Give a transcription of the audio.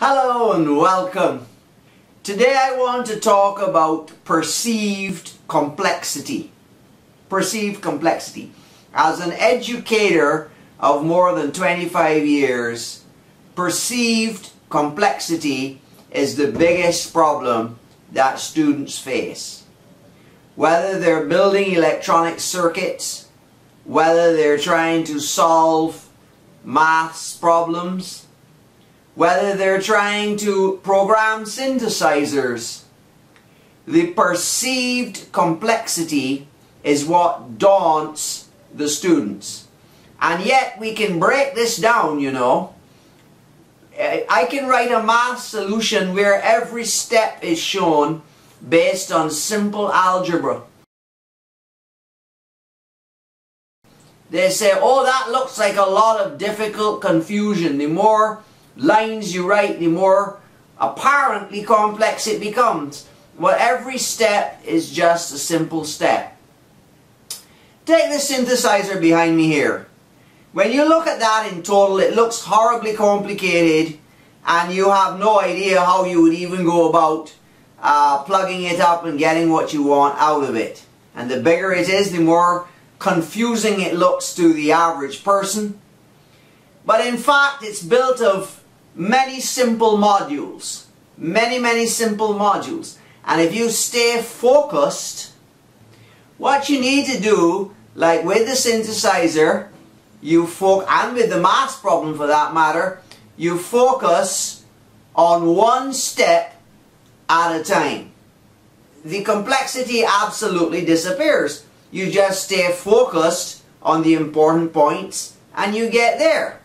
Hello and welcome. Today I want to talk about perceived complexity. Perceived complexity. As an educator of more than 25 years, perceived complexity is the biggest problem that students face. Whether they're building electronic circuits, whether they're trying to solve maths problems, whether they're trying to program synthesizers. The perceived complexity is what daunts the students. And yet we can break this down, you know. I can write a math solution where every step is shown based on simple algebra. They say, oh that looks like a lot of difficult confusion. The more lines you write, the more apparently complex it becomes. Well, every step is just a simple step. Take the synthesizer behind me here. When you look at that in total, it looks horribly complicated and you have no idea how you would even go about uh, plugging it up and getting what you want out of it. And the bigger it is, the more confusing it looks to the average person. But in fact, it's built of many simple modules. Many, many simple modules. And if you stay focused, what you need to do, like with the synthesizer, you focus, and with the math problem for that matter, you focus on one step at a time. The complexity absolutely disappears. You just stay focused on the important points and you get there.